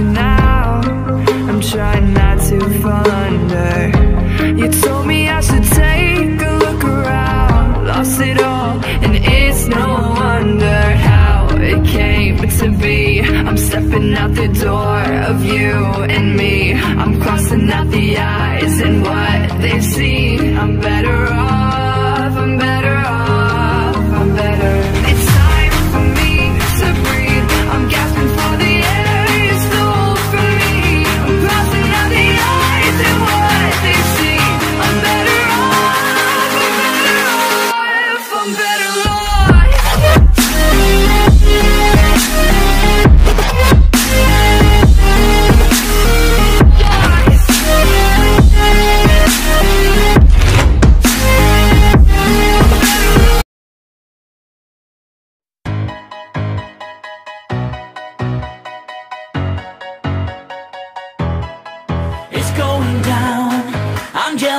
you now. I'm trying not to fall You told me I should take a look around. Lost it all and it's no wonder How it came to be. I'm stepping out the door of you and me. I'm crossing out the eyes and what they've seen I'm better